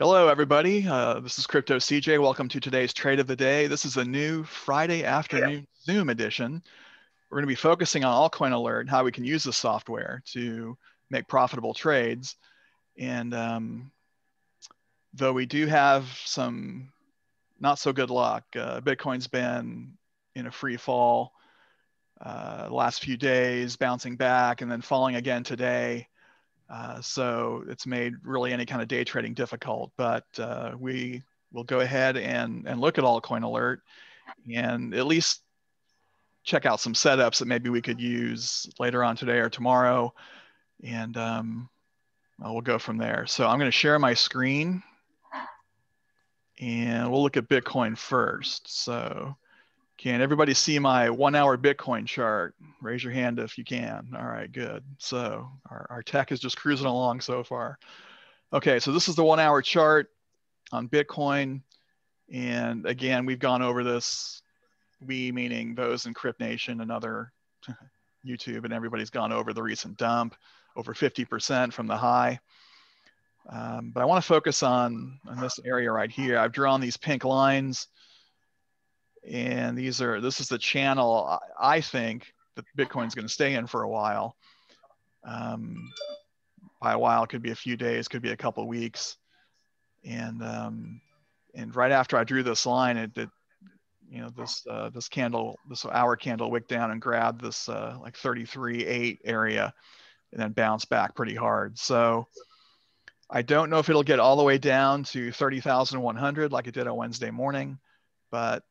Hello, everybody. Uh, this is Crypto CJ. Welcome to today's trade of the day. This is a new Friday afternoon yeah. Zoom edition. We're going to be focusing on Altcoin Alert, how we can use the software to make profitable trades. And um, though we do have some not so good luck, uh, Bitcoin's been in a free fall uh, the last few days, bouncing back and then falling again today. Uh, so it's made really any kind of day trading difficult, but uh, we will go ahead and, and look at altcoin alert and at least check out some setups that maybe we could use later on today or tomorrow. And um, well, we'll go from there. So I'm going to share my screen and we'll look at Bitcoin first. So can everybody see my one hour Bitcoin chart? Raise your hand if you can. All right, good. So our, our tech is just cruising along so far. Okay, so this is the one hour chart on Bitcoin. And again, we've gone over this, we meaning those in Crypt Nation and other YouTube, and everybody's gone over the recent dump, over 50% from the high. Um, but I want to focus on, on this area right here. I've drawn these pink lines and these are this is the channel I think that Bitcoin's going to stay in for a while. Um, by a while, it could be a few days, could be a couple weeks, and um, and right after I drew this line, it, it you know this uh, this candle this hour candle wick down and grabbed this uh, like 33.8 area, and then bounced back pretty hard. So. I don't know if it'll get all the way down to 30,100 like it did on Wednesday morning, but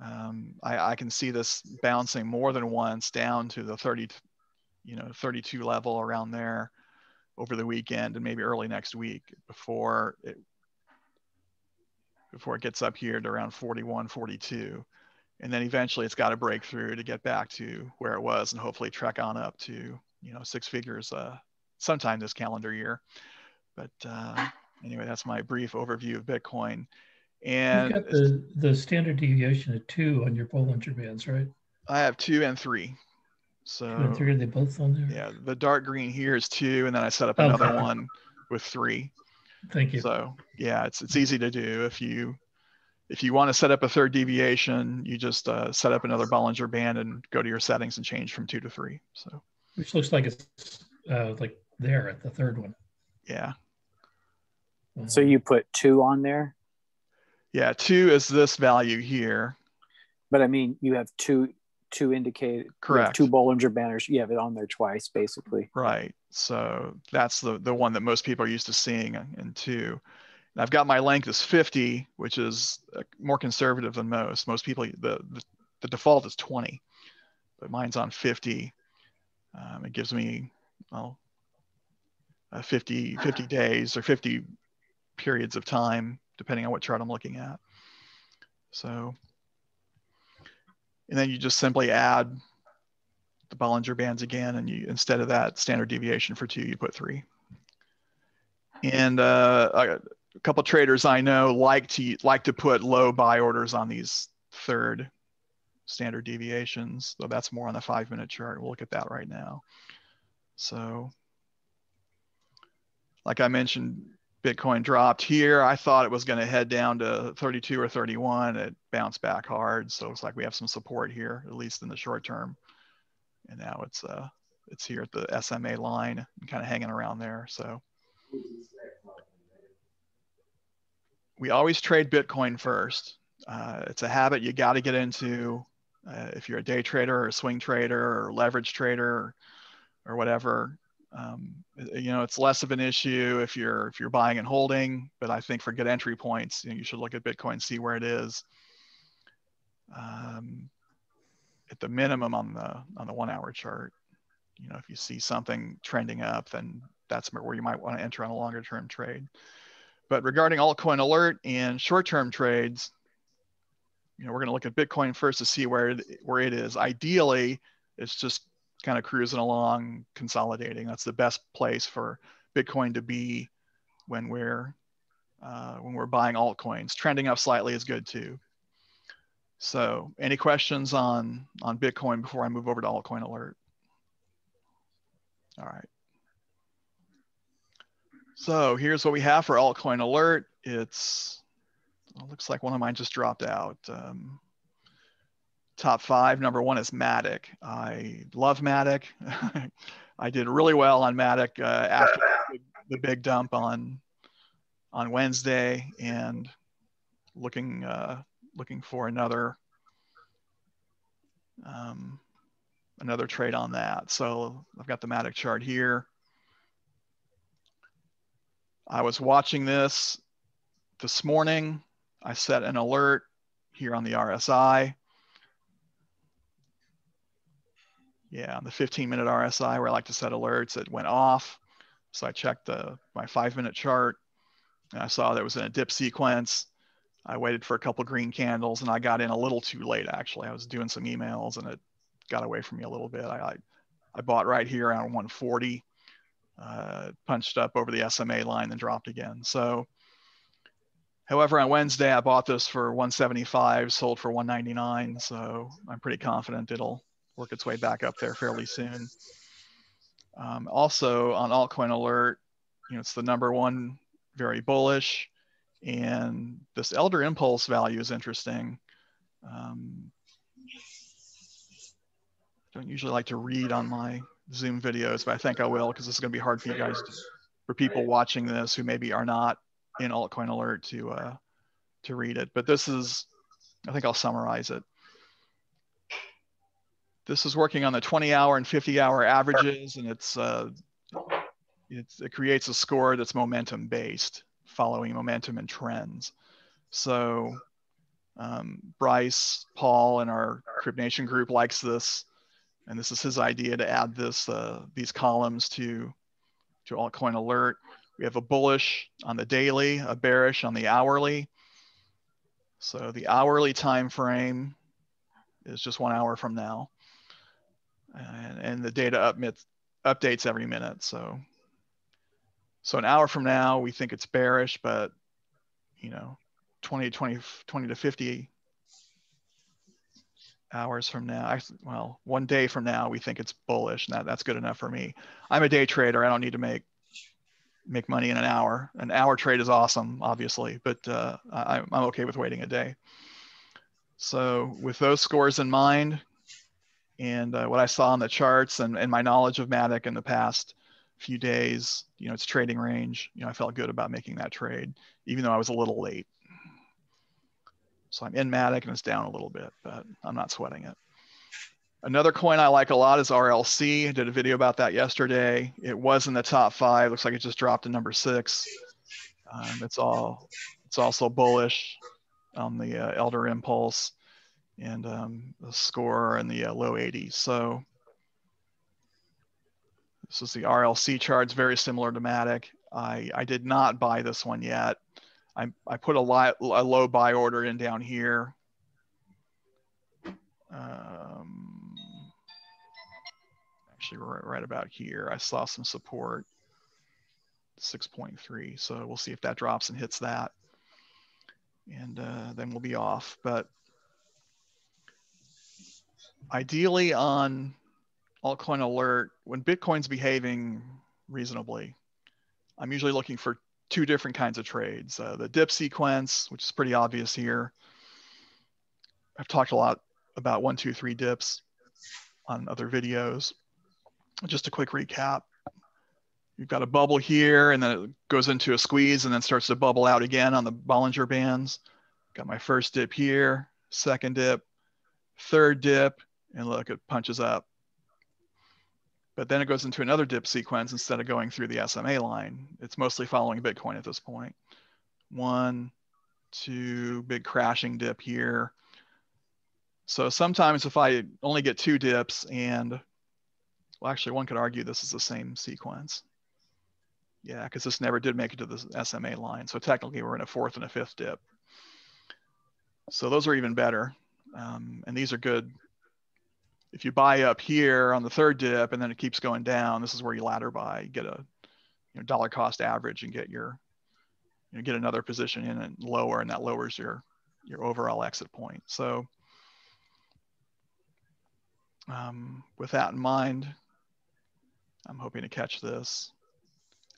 um, I, I, can see this bouncing more than once down to the 30, you know, 32 level around there over the weekend and maybe early next week before it before it gets up here to around 41, 42. And then eventually it's got to break through to get back to where it was and hopefully trek on up to, you know, six figures uh, sometime this calendar year. But uh, anyway, that's my brief overview of Bitcoin. And you got the, the standard deviation of two on your Bollinger Bands, right? I have two and three. So two and three, are they both on there? Yeah, the dark green here is two, and then I set up another okay. one with three. Thank you. So yeah, it's it's easy to do if you if you want to set up a third deviation, you just uh, set up another Bollinger Band and go to your settings and change from two to three. So which looks like it's uh, like there at the third one. Yeah. So you put two on there? Yeah, two is this value here. But I mean, you have two two indicated correct two Bollinger banners. You have it on there twice, basically. Right. So that's the the one that most people are used to seeing in two. And I've got my length is 50, which is uh, more conservative than most. Most people the the, the default is 20, but mine's on 50. Um, it gives me well, uh, 50 50 days or 50 periods of time depending on what chart I'm looking at. So, and then you just simply add the Bollinger Bands again, and you instead of that standard deviation for two, you put three. And uh, a couple traders I know like to like to put low buy orders on these third standard deviations, though that's more on the five minute chart. We'll look at that right now. So, like I mentioned, Bitcoin dropped here. I thought it was going to head down to 32 or 31. It bounced back hard. So it's like we have some support here, at least in the short term. And now it's uh it's here at the SMA line and kind of hanging around there. So we always trade Bitcoin first. Uh, it's a habit you got to get into uh, if you're a day trader or a swing trader or leverage trader or, or whatever um, you know it's less of an issue if you're if you're buying and holding but i think for good entry points you, know, you should look at bitcoin see where it is. Um, at the minimum on the on the one hour chart you know if you see something trending up then that's where you might want to enter on a longer term trade. But regarding altcoin alert and short term trades you know we're going to look at bitcoin first to see where it, where it is. Ideally it's just kind of cruising along, consolidating. That's the best place for Bitcoin to be when we're uh, when we're buying altcoins. Trending up slightly is good too. So, any questions on on Bitcoin before I move over to altcoin alert? All right. So here's what we have for altcoin alert. It's it looks like one of mine just dropped out. Um, top five, number one is Matic. I love Matic. I did really well on Matic uh, after the, big dump on on Wednesday, and looking uh, looking for another um, another trade on that. So I've got the Matic chart here. I was watching this this morning. I set an alert here on the RSI. Yeah, the 15 minute RSI where I like to set alerts, it went off. So I checked the my five minute chart and I saw that was in a dip sequence. I waited for a couple green candles and I got in a little too late actually. I was doing some emails and it got away from me a little bit. I, I, I bought right here around 140, uh, punched up over the SMA line and dropped again. So, however, on Wednesday I bought this for 175, sold for 199. So I'm pretty confident it'll work its way back up there fairly soon. Um, also on altcoin alert, you know, it's the number one very bullish. And this elder impulse value is interesting. Um, I don't usually like to read on my Zoom videos, but I think I will because this is going to be hard for you guys, to, for people watching this who maybe are not in altcoin alert to uh, to read it. But this is, I think I'll summarize it. This is working on the 20 hour and 50 hour averages, and it's uh, it's, it creates a score that's momentum based, following momentum and trends. So um, Bryce, Paul, and our CryptNation group likes this, and this is his idea to add this uh, these columns to to altcoin alert. We have a bullish on the daily, a bearish on the hourly. So the hourly time frame is just one hour from now, and, and the data updates updates every minute. So so an hour from now, we think it's bearish, but you know, 20, 20, 20 to 50 hours from now, I, well, one day from now, we think it's bullish. And that, that's good enough for me. I'm a day trader. I don't need to make make money in an hour. An hour trade is awesome, obviously, but uh, I, I'm okay with waiting a day. So with those scores in mind, and uh, what I saw on the charts and, and my knowledge of Matic in the past, few days, you know, it's trading range. You know, I felt good about making that trade, even though I was a little late. So I'm in Matic and it's down a little bit, but I'm not sweating it. Another coin I like a lot is RLC. I did a video about that yesterday. It was in the top five. Looks like it just dropped to number six. Um, it's all, it's also bullish on the uh, Elder Impulse and um, the score in the uh, low 80s. So this is the RLC chart. It's very similar to Matic. I, I did not buy this one yet. I, I put a, li- a low buy order in down here. Um, actually, right, right about here. I saw some support, 6.3. So we'll see if that drops and hits that. And uh, then we'll be off. But ideally on altcoin alert, when Bitcoin's behaving reasonably, I'm usually looking for two different kinds of trades. Uh, the dip sequence, which is pretty obvious here. I've talked a lot about one, two, three dips on other videos. Just a quick recap. You've got a bubble here and then it goes into a squeeze and then starts to bubble out again on the Bollinger Bands. Got my first dip here, second dip, third dip, and look, it punches up but then it goes into another dip sequence instead of going through the SMA line. It's mostly following Bitcoin at this point. One, two, big crashing dip here. So sometimes if I only get two dips and, well, actually one could argue this is the same sequence. Yeah, because this never did make it to the SMA line. So technically we're in a fourth and a fifth dip. So those are even better. Um, and these are good if you buy up here on the third dip and then it keeps going down, this is where you ladder buy, get a you know, dollar cost average and get your, you know, get another position in and lower, and that lowers your your overall exit point. So um, with that in mind, I'm hoping to catch this.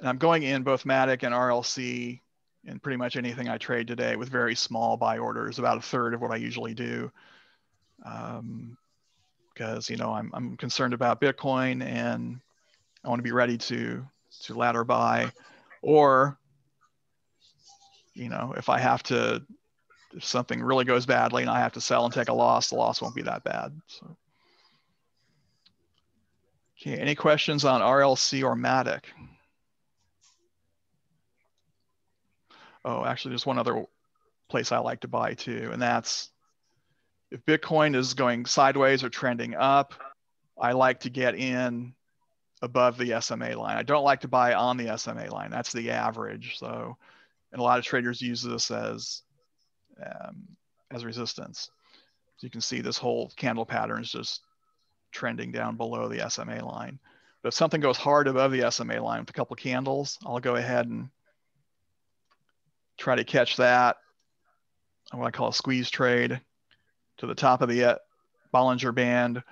And I'm going in both Matic and RLC in pretty much anything I trade today with very small buy orders, about a third of what I usually do. Um, because you know I'm, I'm concerned about Bitcoin and I want to be ready to to ladder buy, or you know if I have to if something really goes badly and I have to sell and take a loss, the loss won't be that bad. So. Okay, any questions on RLC or Matic? Oh, actually, there's one other place I like to buy too, and that's if Bitcoin is going sideways or trending up, I like to get in above the SMA line. I don't like to buy on the SMA line. That's the average. So, and a lot of traders use this as um, as resistance. So you can see this whole candle pattern is just trending down below the SMA line. But if something goes hard above the SMA line with a couple candles, I'll go ahead and try to catch that. What I call a squeeze trade to the top of the uh, Bollinger Band,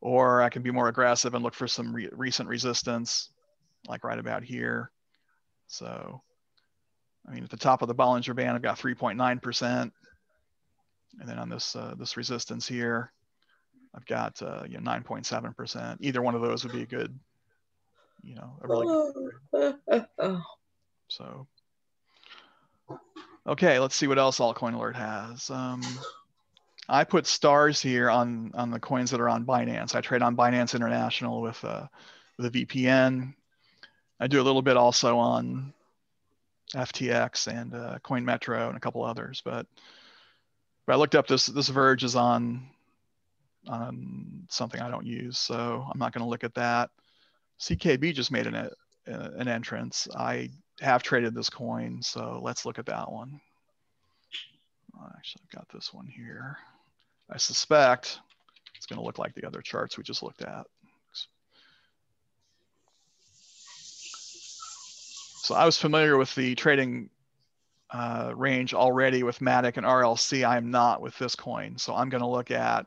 or I can be more aggressive and look for some re recent resistance, like right about here. So, I mean, at the top of the Bollinger Band, I've got 3.9%. And then on this, uh, this resistance here, I've got uh, you know 9.7%. Either one of those would be a good, you know, a really good. So, okay, let's see what else Altcoin Alert has. Um, I put stars here on on the coins that are on Binance. I trade on Binance International with uh, with a VPN. I do a little bit also on FTX and uh, Coin Metro and a couple others, but but I looked up this this Verge is on on something I don't use, so I'm not going to look at that. CKB just made an an entrance. I have traded this coin, so let's look at that one. Actually, I've got this one here. I suspect it's going to look like the other charts we just looked at. So I was familiar with the trading uh, range already with Matic and RLC. I am not with this coin. So I'm going to look at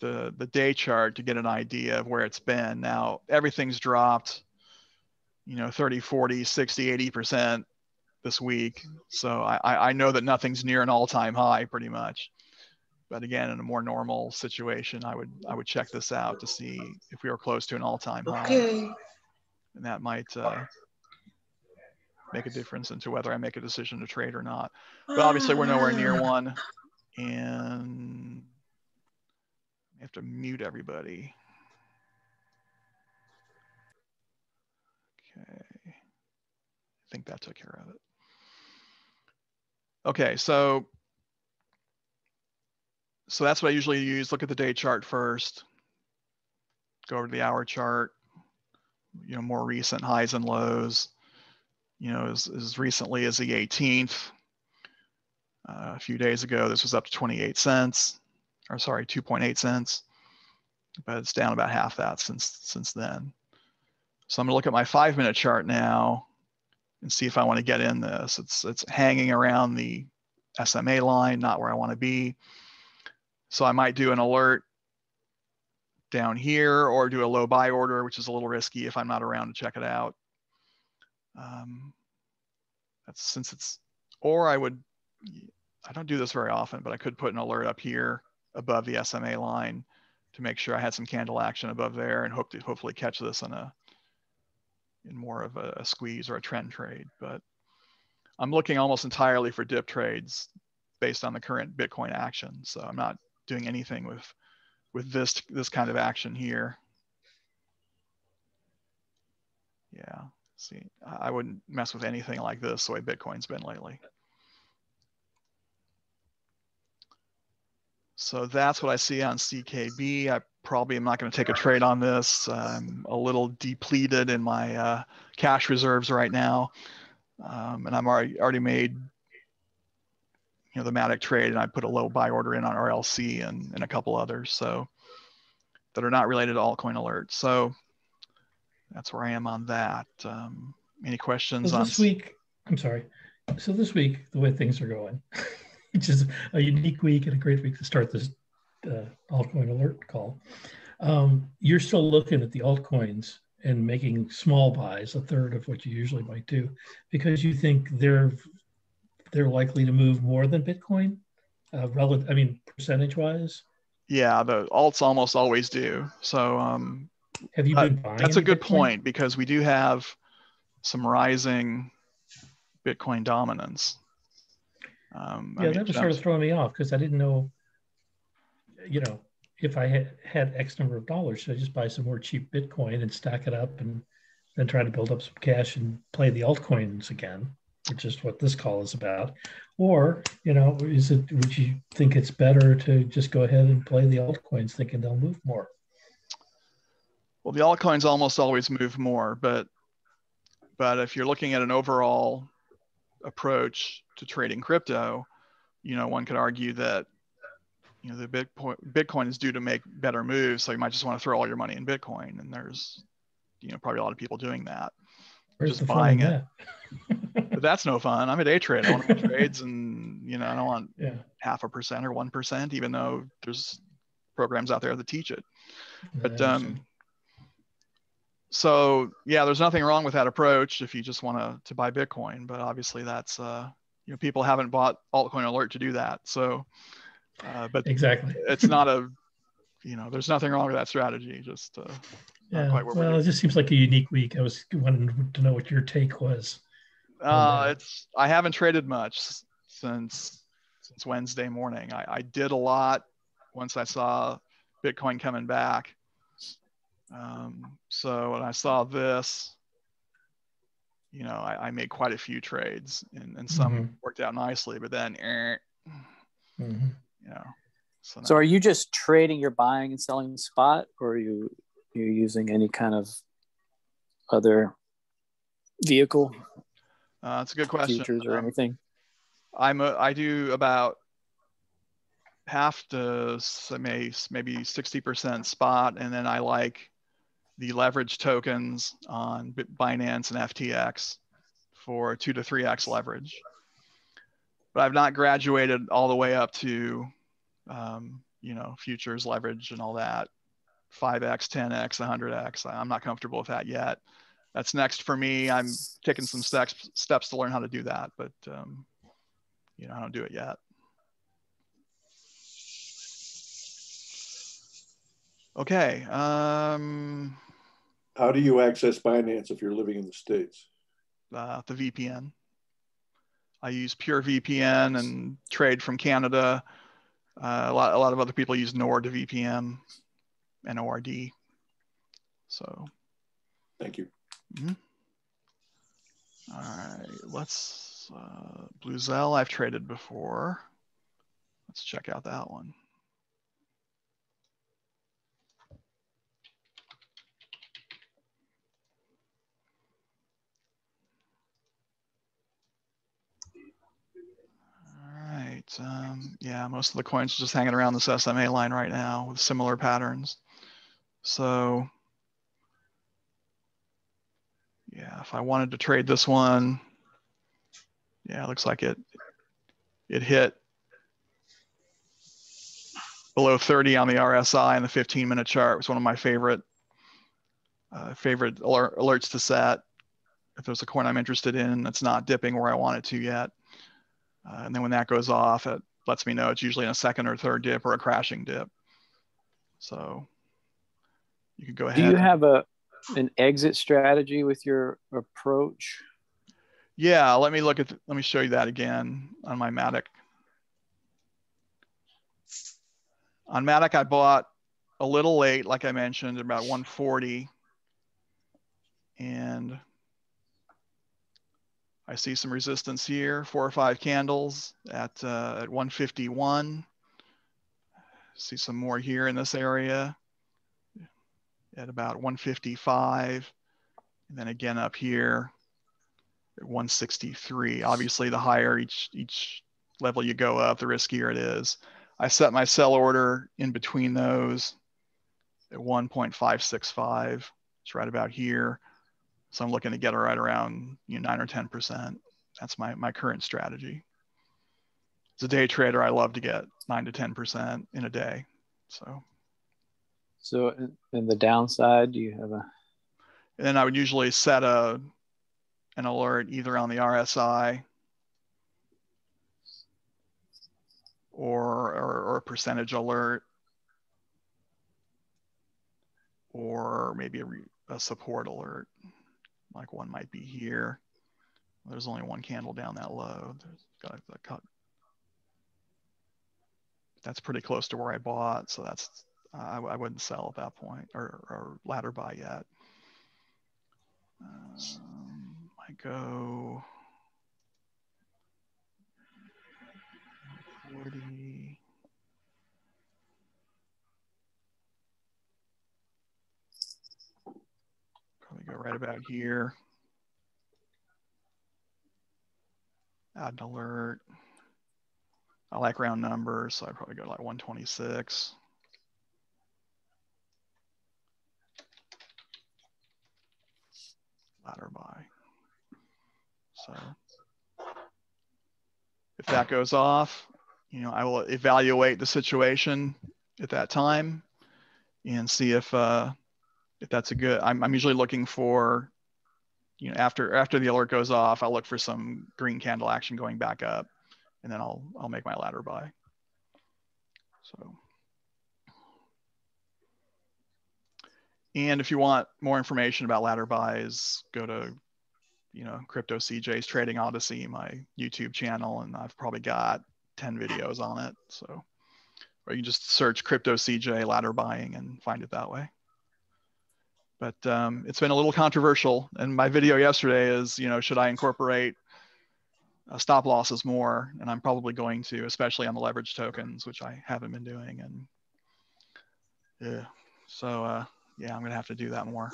the, the day chart to get an idea of where it's been. Now, everything's dropped, you know, 30, 40, 60, 80% this week. So I, I know that nothing's near an all time high pretty much. But again, in a more normal situation, I would I would check this out to see if we are close to an all-time high. Okay. And that might uh, make a difference into whether I make a decision to trade or not. But obviously, we're nowhere near ah. one, and I have to mute everybody. Okay, I think that took care of it. Okay, so so that's what I usually use. Look at the day chart first. Go over to the hour chart. You know, more recent highs and lows. You know, as, as recently as the 18th. Uh, a few days ago, this was up to 28 cents, or sorry, 2.8 cents, but it's down about half that since since then. So I'm gonna look at my five minute chart now and see if I want to get in this. It's it's hanging around the SMA line, not where I want to be. So I might do an alert down here or do a low buy order, which is a little risky if I'm not around to check it out. Um, that's since it's, or I would, I don't do this very often, but I could put an alert up here above the SMA line to make sure I had some candle action above there and hope to hopefully catch this in a, in more of a, a squeeze or a trend trade. But I'm looking almost entirely for dip trades based on the current Bitcoin action. So I'm not doing anything with with this this kind of action here. Yeah, see, I wouldn't mess with anything like this the way Bitcoin's been lately. So that's what I see on CKB. I probably am not going to take a trade on this. I'm a little depleted in my uh, cash reserves right now. Um, and I'm already, already made you know the Matic trade, and I put a low buy order in on RLC and, and a couple others. So that are not related to altcoin alerts. So that's where I am on that. Um, any questions so this on week? I'm sorry. So this week, the way things are going, which is a unique week and a great week to start this uh, altcoin alert call. Um, you're still looking at the altcoins and making small buys, a third of what you usually might do, because you think they're they're likely to move more than Bitcoin, uh, relative. I mean, percentage wise. Yeah, the alts almost always do. So um, have you been buying? That's a good Bitcoin? point because we do have some rising Bitcoin dominance. Um, yeah, I mean, that was sort of throwing me off because I didn't know, you know, if I had, had X number of dollars, should I just buy some more cheap Bitcoin and stack it up and then try to build up some cash and play the altcoins again, which is what this call is about? Or, you know, is it, would you think it's better to just go ahead and play the altcoins thinking they'll move more? Well, the altcoins almost always move more, but but if you're looking at an overall approach to trading crypto, you know, one could argue that you know the Bitcoin Bitcoin is due to make better moves, so you might just want to throw all your money in Bitcoin, and there's you know probably a lot of people doing that, Where's just buying it. that's no fun. I'm a day trader. I want to make trades, and you know I don't want yeah. half a percent or one percent, even though there's programs out there that teach it. But um, so yeah, there's nothing wrong with that approach if you just want to to buy Bitcoin. But obviously that's uh, you know people haven't bought altcoin alert to do that. So uh, but exactly. it's not a you know there's nothing wrong with that strategy. Just uh, not Yeah. Well, it just seems like a unique week. I was wanting to know what your take was. Uh, it's I haven't traded much since since Wednesday morning. I, I did a lot once I saw Bitcoin coming back. Um, so when I saw this, you know, I, I made quite a few trades and, and some Mhm. worked out nicely, but then, eh, Mhm. you know, so, So now- are you just trading your buying and selling spot or are you you using any kind of other vehicle, uh, that's a good question. futures or Um, anything? I'm a, I do about half to s- may- maybe 60% spot, and then I like the leverage tokens on Binance and FTX for two to three x leverage. But I've not graduated all the way up to, um, you know, futures leverage and all that, 5x, 10x, 100x. I'm not comfortable with that yet. That's next for me. I'm taking some steps steps to learn how to do that, but um, you know, I don't do it yet. Okay. Um, How do you access Binance if you're living in the States? uh, the VPN. I use Pure VPN and trade from Canada. Uh, a lot, a lot of other people use Nord VPN and ORD. So, Thank you. All right, let's uh. I've traded before. Let's check out that one. All right. Um, yeah, most of the coins are just hanging around this SMA line right now with similar patterns. So, yeah, if I wanted to trade this one, yeah, it looks like it it hit below 30 on the RSI and the 15 minute chart. It was one of my favorite uh, favorite alert, alerts to set. If there's a coin I'm interested in that's not dipping where I want it to yet. Uh, and then when that goes off, it lets me know it's usually in a second or third dip or a crashing dip. So you can go ahead. Do you have a an exit strategy with your approach? Yeah, let me look at, the, let me show you that again on my Matic. On Matic, I bought a little late, like I mentioned, about 140. And I see some resistance here, four or five candles at, uh, at 151. See some more here in this area at about 155. And then again up here at 163. Obviously, the higher each each level you go up, the riskier it is. I set my sell order in between those at 1.565. It's right about here. So I'm looking to get it right around you know, nine or 10%. That's my, my current strategy. As a day trader, I love to get nine to 10% in a day. So So, in- the downside, do you have a And then I would usually set a an alert either on the RSI or, or, or a percentage alert or maybe a, a support alert, like one might be here. There's only one candle down that low. There's got a cut. That's pretty close to where I bought, so that's I, I wouldn't sell at that point or, or ladder buy yet. Um, I go 40. Probably go right about here. Add an alert. I like round numbers, so I probably go like 126. Ladder buy. So if that goes off, you know, I will evaluate the situation at that time and see if uh, if that's a good. I'm, I'm usually looking for, you know, after after the alert goes off, I'll look for some green candle action going back up, and then I'll I'll make my ladder buy. So. And if you want more information about ladder buys, go to, you know, Crypto CJ's Trading Odyssey, my YouTube channel, and I've probably got 10 videos on it. So, or you can just search crypto CJ ladder buying and find it that way. But um, it's been a little controversial. And my video yesterday is, you know, should I incorporate uh, stop losses more? And I'm probably going to, especially on the leverage tokens, which I haven't been doing. And yeah, so uh, yeah, I'm gonna have to do that more.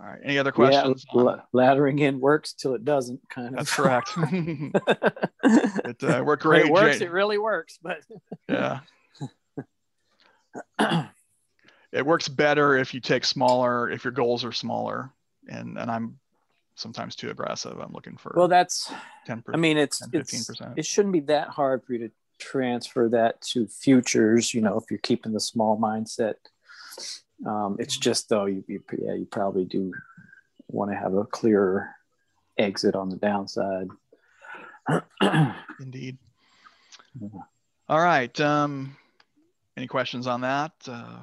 All right. Any other questions? Yeah, on... laddering in works till it doesn't, kind of. That's correct. it uh, worked great. It works. It really works, but yeah. it works better if you take smaller, if your goals are smaller, and and I'm sometimes too aggressive. I'm looking for well, that's ten percent. I mean, it's 10, it's it shouldn't be that hard for you to transfer that to futures. You know, if you're keeping the small mindset um, it's just though you, you yeah you probably do want to have a clearer exit on the downside. Indeed. Yeah. All right. Um, any questions on that? Uh,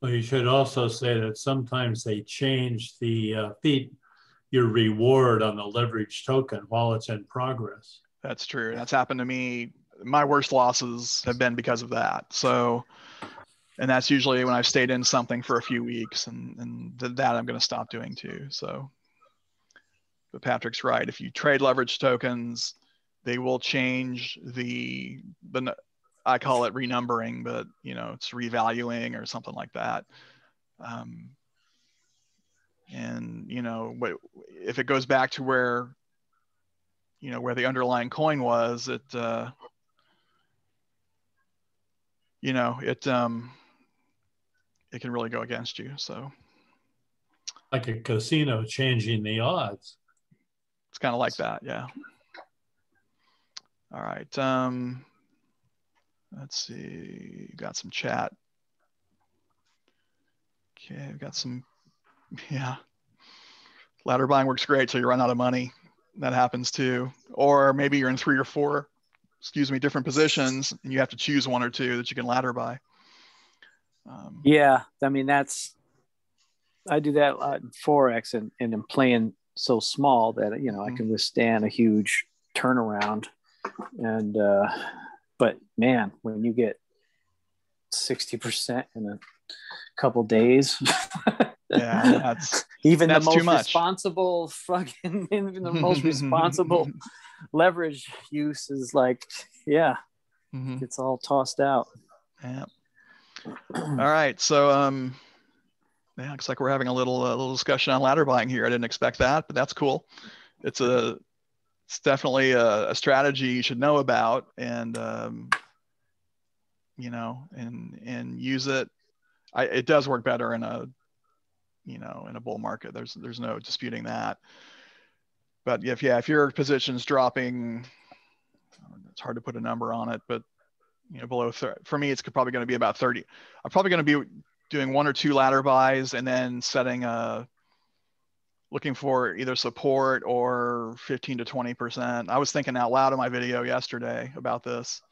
well, you should also say that sometimes they change the uh, feed your reward on the leverage token while it's in progress. That's true. That's happened to me. My worst losses have been because of that. So and that's usually when I've stayed in something for a few weeks, and and th- that I'm going to stop doing too. So, but Patrick's right. If you trade leverage tokens, they will change the the I call it renumbering, but you know it's revaluing or something like that. Um, and you know if it goes back to where you know where the underlying coin was, it uh, you know it um, it can really go against you. So, like a casino changing the odds. It's kind of like that, yeah. All right. Um, let's see. Got some chat. Okay, we've got some. Yeah. Ladder buying works great so you run out of money. That happens too. Or maybe you're in three or four, excuse me, different positions, and you have to choose one or two that you can ladder buy. Um, yeah, I mean that's I do that a lot in forex, and and I'm playing so small that you know mm-hmm. I can withstand a huge turnaround. And uh, but man, when you get sixty percent in a couple days. yeah, that's even that's the most responsible fucking even the most responsible leverage use is like, yeah, mm-hmm. it's all tossed out. Yeah. All right. So, um, yeah, looks like we're having a little a little discussion on ladder buying here. I didn't expect that, but that's cool. It's a it's definitely a, a strategy you should know about, and um, you know, and and use it. I, it does work better in a you know in a bull market. There's there's no disputing that. But if yeah, if your position's dropping, it's hard to put a number on it, but you know below 30, for me it's probably going to be about 30 i'm probably going to be doing one or two ladder buys and then setting a looking for either support or 15 to 20 percent. I was thinking out loud in my video yesterday about this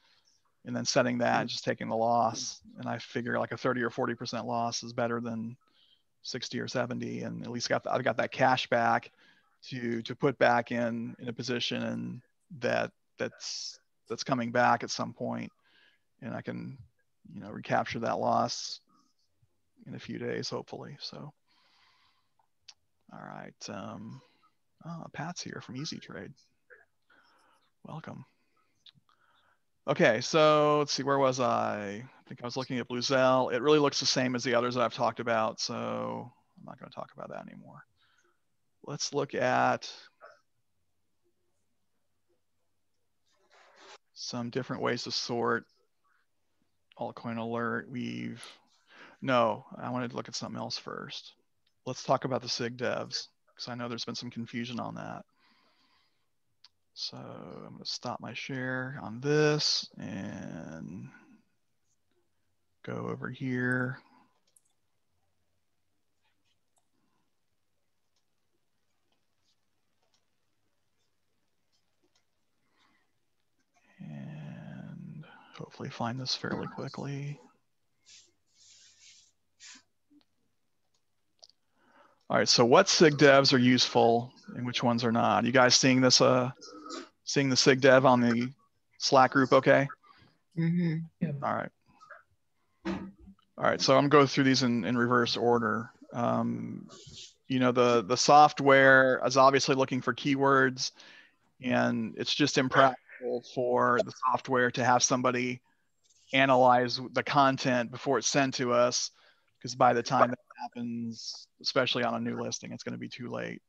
and then setting that and just taking the loss. And i figure like a 30 or 40 percent loss is better than 60 or 70 and at least got the, i've got that cash back to to put back in in a position and that that's that's coming back at some point and i can you know recapture that loss in a few days, hopefully. So, all right. Um, oh, Pat's here from Easy Trade. Welcome. Okay, so let's see, where was I? I think I was looking at Bluzelle. It really looks the same as the others I've talked about, so I'm not going to talk about that anymore. Let's look at some different ways to sort altcoin alert. We've no, I wanted to look at something else first. Let's talk about the SIG devs because I know there's been some confusion on that. So I'm going to stop my share on this and go over here. Hopefully find this fairly quickly. All right, so what SIG devs are useful and which ones are not? You guys seeing this, uh, seeing the SIG dev on the Slack group okay? Mm-hmm. Yeah. All right. All right, so I'm going through these in, in reverse order. Um, you know, the, the software is obviously looking for keywords and it's just impractical for the software to have somebody analyze the content before it's sent to us because by the time that happens, especially on a new listing, it's going to be too late.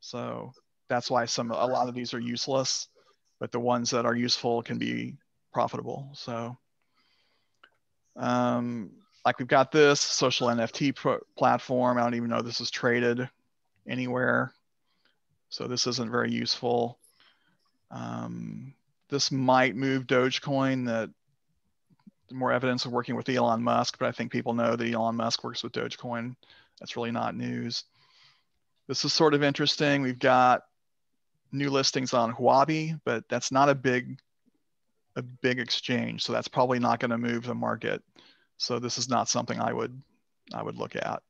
So that's why some a lot of these are useless, but the ones that are useful can be profitable. So um, like we've got this social NFT platform. I don't even know this is traded anywhere. So this isn't very useful. Um, this might move Dogecoin that more evidence of working with Elon Musk, but I think people know that Elon Musk works with Dogecoin. That's really not news. This is sort of interesting. We've got new listings on Huobi, but that's not a big a big exchange, so that's probably not going to move the market. So this is not something I would I would look at.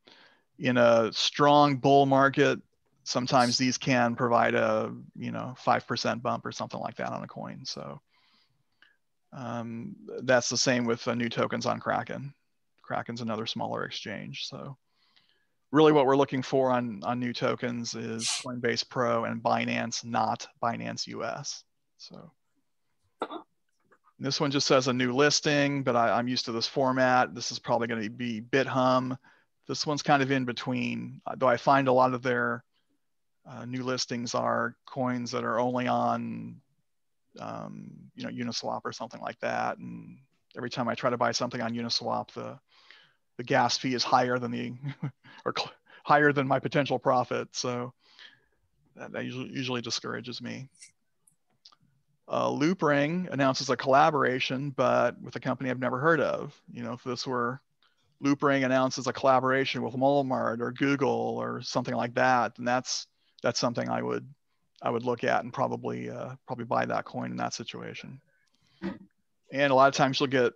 In a strong bull market, sometimes these can provide a you know five percent bump or something like that on a coin. So um, that's the same with uh, new tokens on Kraken. Kraken's another smaller exchange. So really what we're looking for on, on new tokens is Coinbase Pro and Binance, not Binance US. So this one just says a new listing, but I, am used to this format. This is probably going to be Bithumb. This one's kind of in between, though I find a lot of their uh, new listings are coins that are only on um, you know, Uniswap or something like that. And every time I try to buy something on Uniswap, the the gas fee is higher than the or cl- higher than my potential profit. So that, that usually, usually discourages me. Uh, Loopring announces a collaboration, but with a company I've never heard of. You know, if this were Loopring announces a collaboration with Walmart or Google or something like that, then that's that's something I would I would look at and probably uh, probably buy that coin in that situation. And a lot of times you'll get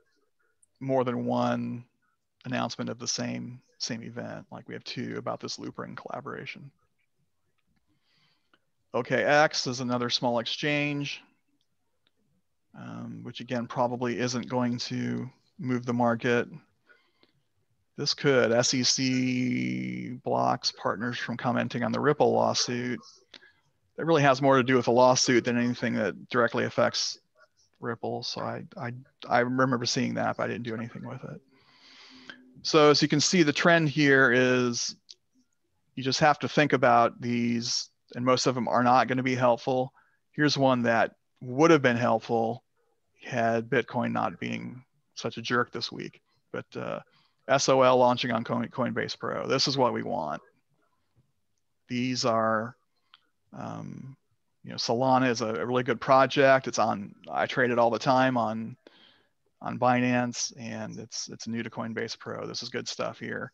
more than one announcement of the same same event. Like we have two about this Loopring collaboration. OKX is another small exchange, um, which again probably isn't going to move the market. This could. SEC blocks partners from commenting on the Ripple lawsuit it really has more to do with a lawsuit than anything that directly affects Ripple. So I, I, I remember seeing that, but I didn't do anything with it. So as you can see, the trend here is you just have to think about these, and most of them are not going to be helpful. Here's one that would have been helpful had Bitcoin not being such a jerk this week. But uh, SOL launching on Coinbase Pro. This is what we want. These are um, you know, Solana is a, really good project. It's on, I trade it all the time on, on Binance, and it's it's new to Coinbase Pro. This is good stuff here.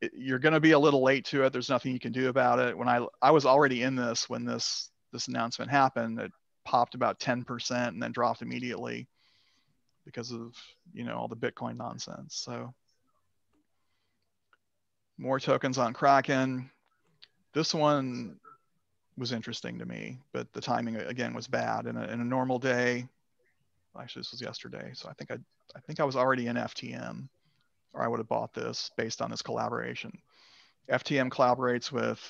It, you're going to be a little late to it. There's nothing you can do about it. When I I was already in this when this this announcement happened, it popped about 10% and then dropped immediately because of you know all the Bitcoin nonsense. So more tokens on Kraken. This one was interesting to me, but the timing again was bad. In a, in a normal day, actually this was yesterday, so I think I I think I was already in FTM, or I would have bought this based on this collaboration. FTM collaborates with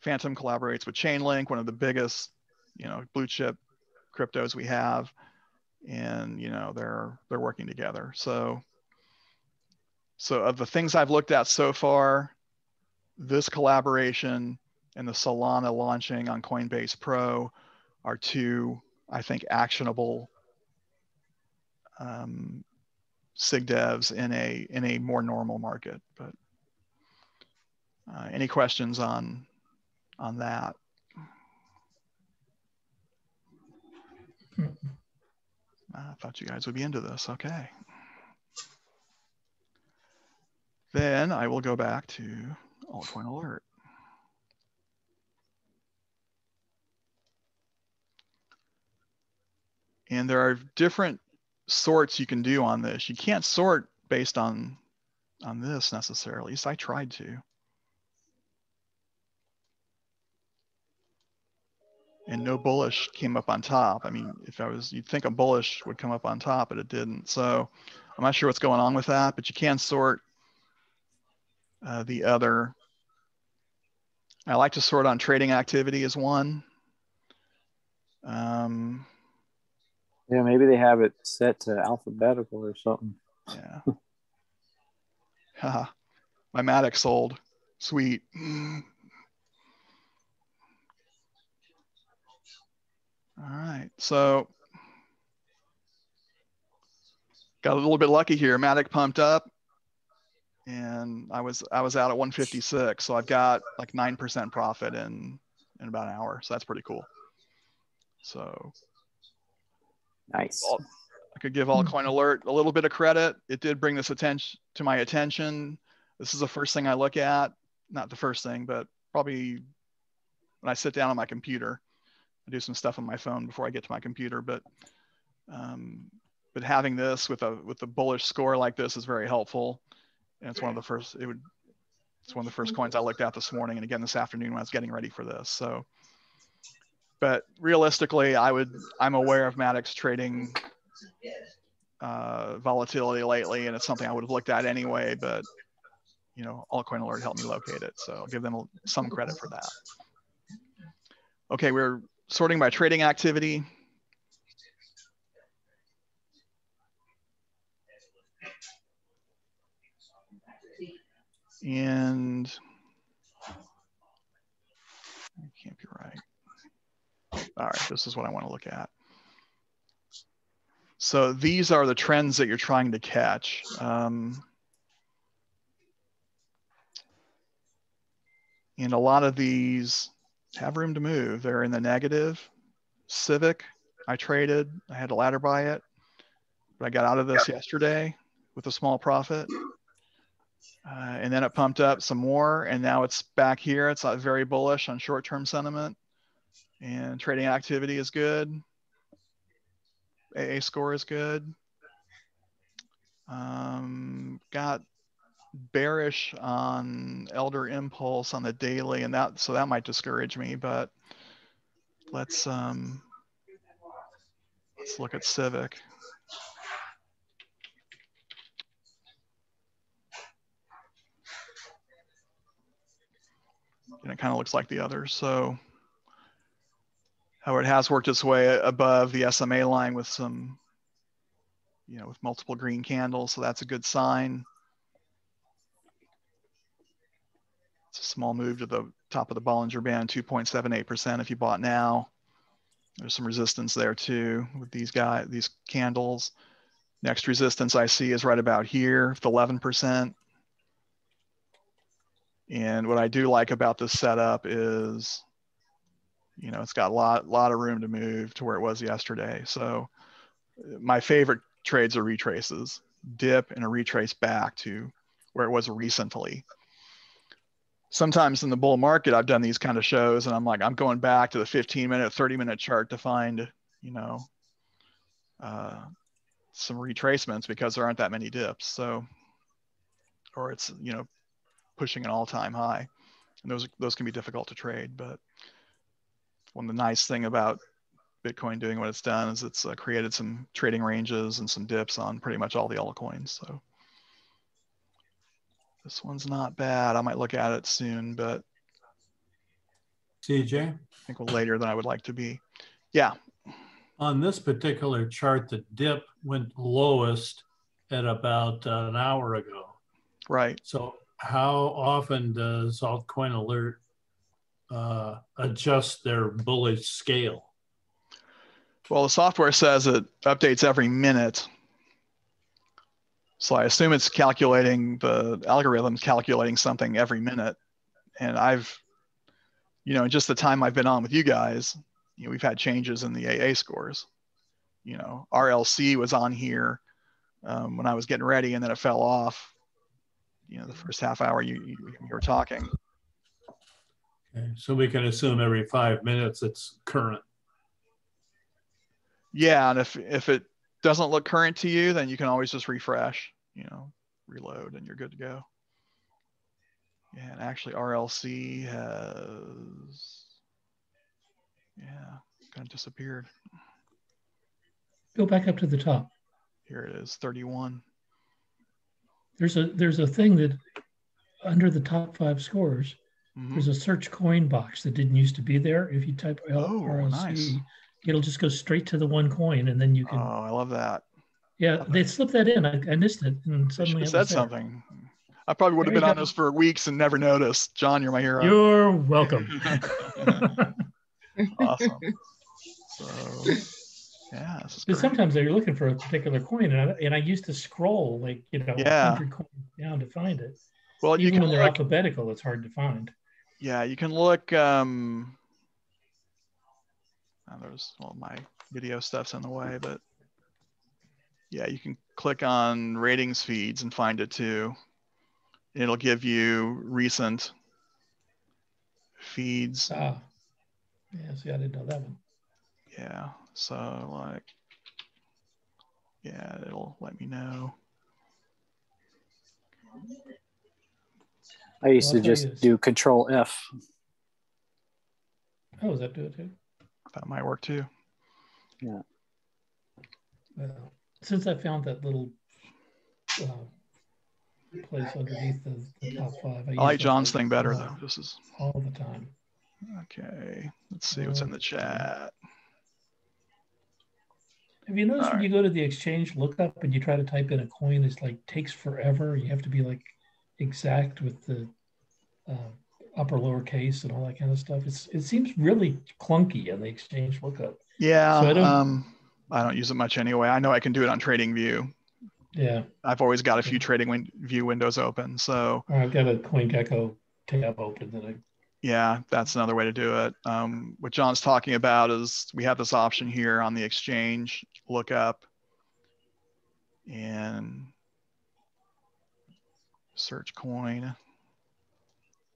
Fantom collaborates with Chainlink, one of the biggest, you know, blue chip cryptos we have, and you know they're they're working together. So so of the things I've looked at so far, this collaboration and the Solana launching on Coinbase Pro are two, I think, actionable um, sig devs in a in a more normal market. But uh, any questions on on that? I thought you guys would be into this. Okay. Then I will go back to altcoin alert. And there are different sorts you can do on this. You can't sort based on, on this necessarily. At least I tried to. And no bullish came up on top. I mean, if I was, you'd think a bullish would come up on top, but it didn't. So I'm not sure what's going on with that, but you can sort uh, the other. I like to sort on trading activity as one. Um, yeah, maybe they have it set to alphabetical or something. Yeah. Haha. My Matic sold. Sweet. All right. So got a little bit lucky here. Matic pumped up and I was I was out at 156. So I've got like 9% profit in in about an hour. So that's pretty cool. So Nice. I could give Altcoin Alert a little bit of credit. It did bring this attention to my attention. This is the first thing I look at. Not the first thing, but probably when I sit down on my computer. I do some stuff on my phone before I get to my computer, but um, but having this with a with a bullish score like this is very helpful. And it's one of the first it would it's one of the first coins I looked at this morning and again this afternoon when I was getting ready for this. So but realistically, I would I'm aware of Matic's trading uh, volatility lately, and it's something I would have looked at anyway. But you know, Altcoin Alert helped me locate it, so I'll give them some credit for that. Okay, we're sorting by trading activity. And I can't be right all right, this is what I want to look at. So these are the trends that you're trying to catch. Um, and a lot of these have room to move. They're in the negative. Civic, I traded. I had a ladder buy it, but I got out of this yesterday with a small profit. Uh, and then it pumped up some more, and now it's back here. It's not very bullish on short-term sentiment and trading activity is good. AA score is good. Um, got bearish on Elder Impulse on the daily, and that so that might discourage me. But let's um, let's look at Civic. And it kind of looks like the others. So how it has worked its way above the SMA line with some, you know, with multiple green candles. So that's a good sign. It's a small move to the top of the Bollinger Band, 2.78% if you bought now. There's some resistance there too with these guys, these candles. Next resistance I see is right about here, the 11%. And what I do like about this setup is you know, it's got a lot, lot of room to move to where it was yesterday. So my favorite trades are retraces, dip and a retrace back to where it was recently. Sometimes in the bull market, I've done these kind of shows and I'm like, I'm going back to the 15 minute, 30 minute chart to find, you know, uh, some retracements because there aren't that many dips. So, or it's, you know, pushing an all time high. And those, those can be difficult to trade. But one of the nice thing about Bitcoin doing what it's done is it's uh, created some trading ranges and some dips on pretty much all the altcoins. So this one's not bad. I might look at it soon, but CJ, I think we're later than I would like to be. Yeah. On this particular chart, the dip went lowest at about an hour ago. Right. So how often does Altcoin Alert uh, adjust their bullish scale? Well, the software says it updates every minute. So I assume it's calculating the algorithm's calculating something every minute. And I've, you know, just the time I've been on with you guys, you know, we've had changes in the AA scores. You know, RLC was on here um, when I was getting ready, and then it fell off. You know, the first half hour you, you, you were talking. Okay, so we can assume every five minutes it's current. Yeah, and if if it doesn't look current to you, then you can always just refresh, you know, reload, and you're good to go. Yeah, and actually RLC has, yeah, kind of disappeared. Go back up to the top. Here it is, 31. There's a there's a thing that under the top five scores, mm-hmm. there's a search coin box that didn't used to be there. If you type oh, nice it'll just go straight to the one coin, and then you can. Oh, I love that. Yeah, love they slipped that in. I, I missed it, and suddenly I said something. I probably would have been on this for weeks and never noticed. John, you're my hero. You're welcome. awesome. So, yeah. Because sometimes you're looking for a particular coin, and I, and I used to scroll like you know yeah. 100 coins down to find it. Well, Even you can when they're look, alphabetical, it's hard to find. Yeah, you can look. Um, there's well, my video stuff's in the way, but yeah, you can click on ratings feeds and find it too. It'll give you recent feeds. Ah, yeah. See, I didn't know that one. Yeah. So like, yeah, it'll let me know. I used well, to just do Control F. Oh, does that do it too? that might work too. Yeah. Well, since I found that little uh, place underneath the, the top five, I, I like John's thing better though. This is all the time. Okay, let's see what's in the chat. Have you noticed all when right. you go to the exchange lookup and you try to type in a coin, it's like takes forever. You have to be like exact with the uh, upper lowercase and all that kind of stuff. It's it seems really clunky on the exchange lookup. Yeah, so I don't, um, I don't use it much anyway. I know I can do it on Trading View. Yeah, I've always got a few Trading View windows open, so I've got a CoinGecko tab open that I. Yeah, that's another way to do it. Um, what John's talking about is we have this option here on the exchange lookup and search coin.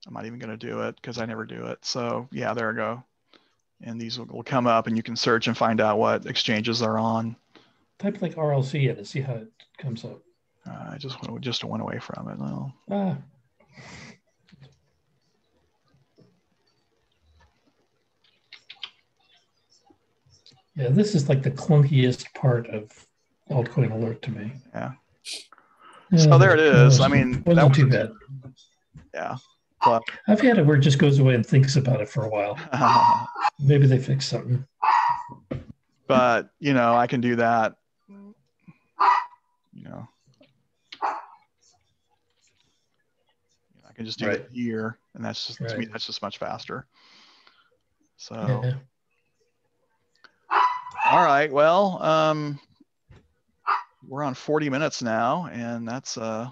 I'm not even going to do it because I never do it. So yeah, there we go. And these will, will, come up and you can search and find out what exchanges they're on. Type like RLC in and see how it comes up. Uh, I just went, just went away from it now. Ah. Yeah, this is like the clunkiest part of altcoin alert to me. Yeah. yeah so there it is. I mean, wasn't that was too bad. Yeah. But I've had it where it just goes away and thinks about it for a while. Maybe they fix something. But you know, I can do that. You know, I can just do right. it here, and that's just right. to me that's just much faster. So, yeah. All right. Well, um, we're on 40 minutes now, and that's uh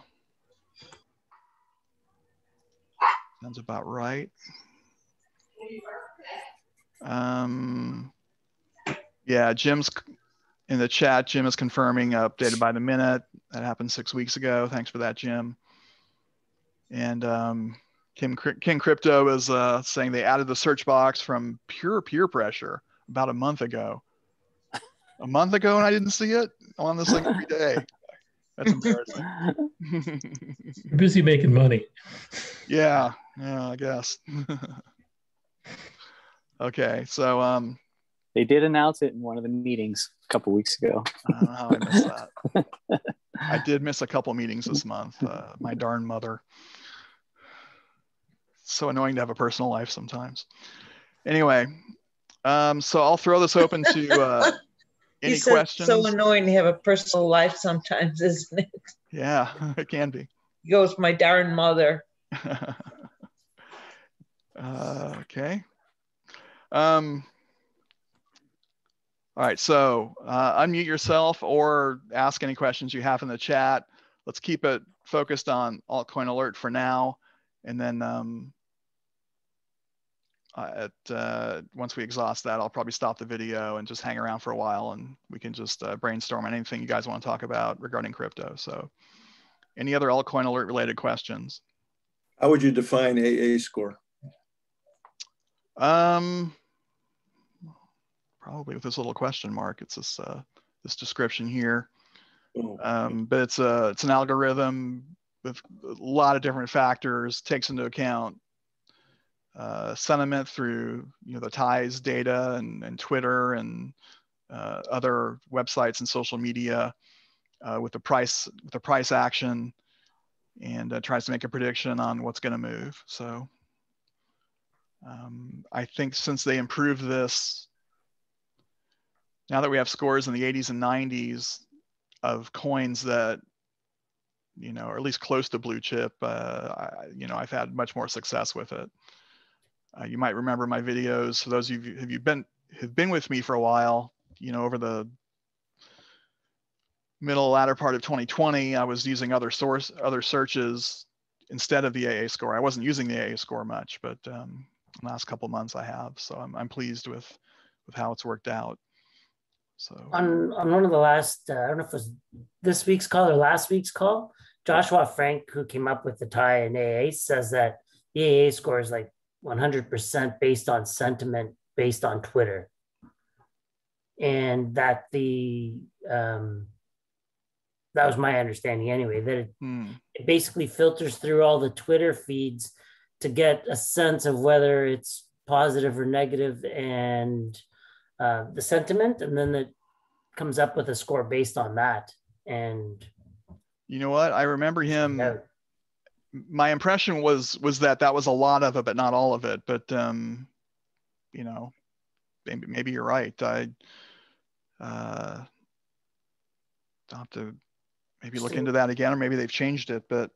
Sounds about right. Um, yeah, Jim's in the chat, Jim is confirming updated by the minute. That happened six weeks ago. Thanks for that, Jim. And um, Kim King Crypto is uh, saying they added the search box from pure peer pressure about a month ago. A month ago, and I didn't see it. I'm on this thing every day. That's embarrassing. You're busy making money. Yeah, yeah, I guess. okay, so um, they did announce it in one of the meetings a couple weeks ago. I don't know how I missed that. I did miss a couple meetings this month. Uh, my darn mother. so annoying to have a personal life sometimes. Anyway, um, so I'll throw this open to uh, any questions. So annoying to have a personal life sometimes, isn't it? Yeah, it can be. He goes, my darn mother. uh, okay. Um, all right, so uh, unmute yourself or ask any questions you have in the chat. Let's keep it focused on altcoin alert for now. And then um, uh, at, uh, once we exhaust that, I'll probably stop the video and just hang around for a while and we can just uh, brainstorm on anything you guys want to talk about regarding crypto. So any other altcoin alert related questions? How would you define AA score? Um, probably with this little question mark. It's this uh, this description here. Oh, um, but it's a it's an algorithm with a lot of different factors. Takes into account uh, sentiment through you know The TIE's data and, and Twitter and uh, other websites and social media uh, with the price with the price action and uh, tries to make a prediction on what's going to move. So um, I think since they improved this now that we have scores in the 80s and 90s of coins that you know or at least close to blue chip uh, I, you know i've had much more success with it uh, you might remember my videos. For those of you have you been have been with me for a while you know over the middle latter part of 2020 i was using other source other searches instead of the aa score. I wasn't using the aa score much but um, last couple months i have so I'm, I'm pleased with with how it's worked out. So on on one of the last, uh, I don't know if it was this week's call or last week's call, Joshua Frank, who came up with The TIE in AA, says that the AA score is like 100% based on sentiment based on Twitter, and that the um, that was my understanding anyway. That it, hmm. it basically filters through all the Twitter feeds to get a sense of whether it's positive or negative and uh, the sentiment, and then it comes up with a score based on that. And you know what? I remember him. Yeah. My impression was was that that was a lot of it, but not all of it. But um, you know, maybe, maybe you're right. I uh, I'll have to maybe look into that again, or maybe they've changed it. But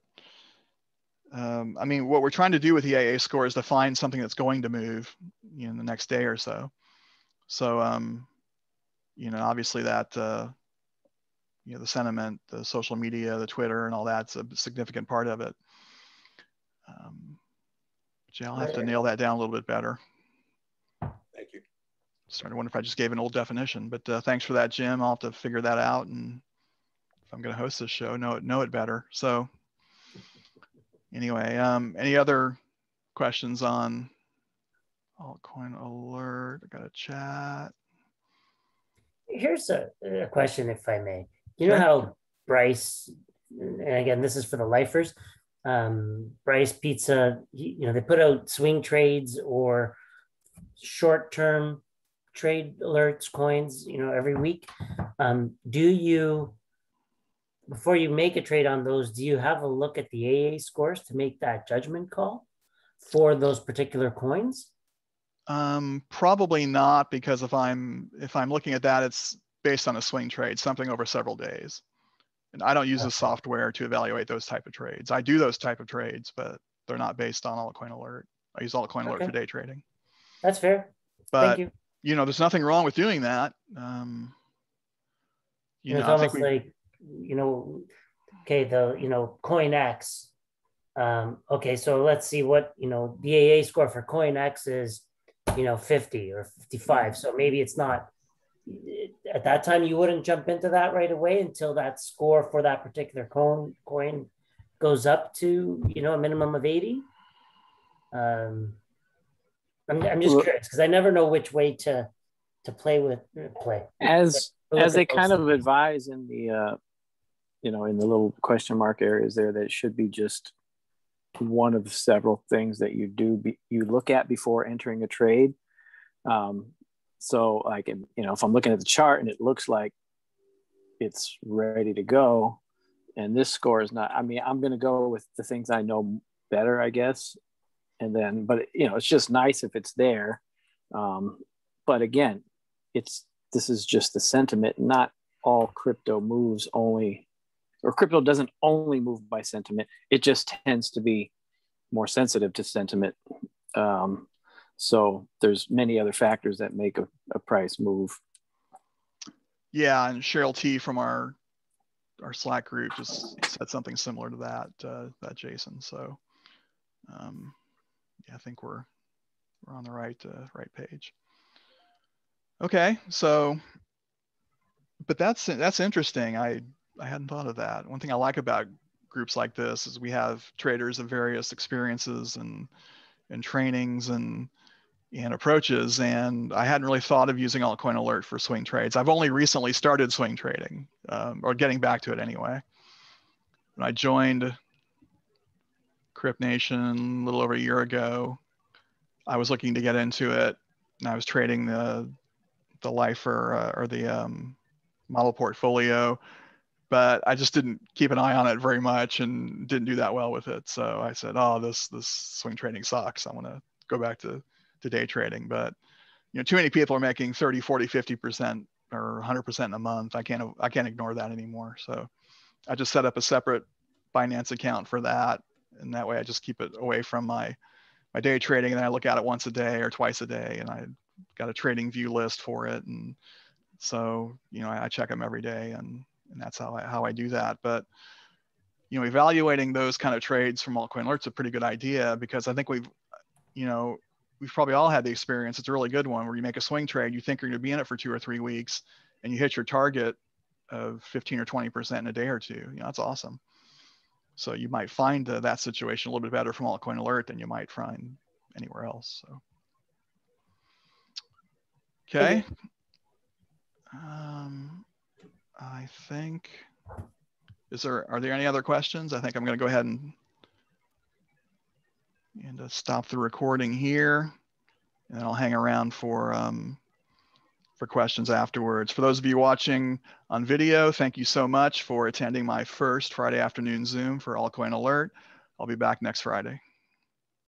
um, I mean, what we're trying to do with the AA score is to find something that's going to move you know, in the next day or so. So, um, you know, obviously that, uh, you know, the sentiment, the social media, the Twitter and all that's a significant part of it. Um, but yeah, I'll have to nail that down a little bit better. Thank you. Starting to wonder if I just gave an old definition, but uh, thanks for that, Jim. I'll have to figure that out. And if I'm going to host this show, know it, know it better. So anyway, um, any other questions on Altcoin alert. I got a chat. Here's a, a question, if I may. You know how Bryce, and again, this is for the lifers. Um, Bryce Pizza, you know, they put out swing trades or short-term trade alerts, coins, you know, every week. Um, do you, before you make a trade on those, do you have a look at the AA scores to make that judgment call for those particular coins? Um, probably not because if I'm if I'm looking at that, it's based on a swing trade, something over several days. And I don't use the software to evaluate those type of trades. I do those type of trades, but they're not based on altcoin alert. I use altcoin okay. alert for day trading. That's fair. But Thank you. you know, there's nothing wrong with doing that. Um, you know, it's almost we, like you know, okay, the you know, coin X. Um, okay, so let's see what you know the AA score for coin X is you know 50 or 55 so maybe it's not at that time you wouldn't jump into that right away until that score for that particular coin coin goes up to you know a minimum of 80 um i'm, I'm just curious because i never know which way to to play with play. As as they kind of advise in the uh you know in the little question mark areas there that it should be just one of several things that you do be, you look at before entering a trade. Um, so like, you know, if I'm looking at the chart and it looks like it's ready to go and this score is not, I mean, I'm going to go with the things I know better, I guess. And then, but you know, it's just nice if it's there. Um, but again, it's, this is just the sentiment, not all crypto moves only, or crypto doesn't only move by sentiment. It just tends to be more sensitive to sentiment. Um, so there's many other factors that make a, a price move. Yeah, and Cheryl T from our our Slack group just said something similar to that, uh, that Jason. So um, yeah, I think we're we're on the right uh, right page. Okay, so but that's that's interesting. I I hadn't thought of that. One thing I like about groups like this is we have traders of various experiences and and trainings and and approaches. And I hadn't really thought of using Altcoin Alert for swing trades. I've only recently started swing trading, um, or getting back to it anyway. When I joined CryptNation a little over a year ago, I was looking to get into it, and I was trading the the lifer uh, or the um, model portfolio, but I just didn't keep an eye on it very much and didn't do that well with it. So I said, "Oh, this this swing trading sucks. I want to go back to to day trading, but you know, too many people are making 30, 40, 50% or 100% in a month. I can't, I can't ignore that anymore. So I just set up a separate Binance account for that. And that way I just keep it away from my, my day trading. And then I look at it once a day or twice a day and I got a trading view list for it. And so, you know, I, I check them every day and, and that's how I, how I do that. But, you know, evaluating those kind of trades from altcoin alerts a pretty good idea because I think we've, you know, we've probably all had the experience. It's a really good one where you make a swing trade, you think you're going to be in it for two or three weeks, and you hit your target of 15 or 20% in a day or two. You know, that's awesome. So you might find uh, that situation a little bit better from Altcoin Alert than you might find anywhere else. So, okay. Um, I think, is there, are there any other questions? I think I'm going to go ahead and and uh, stop the recording here. And I'll hang around for, um, for questions afterwards. For those of you watching on video, thank you so much for attending my first Friday afternoon Zoom for Altcoin Alert. I'll be back next Friday.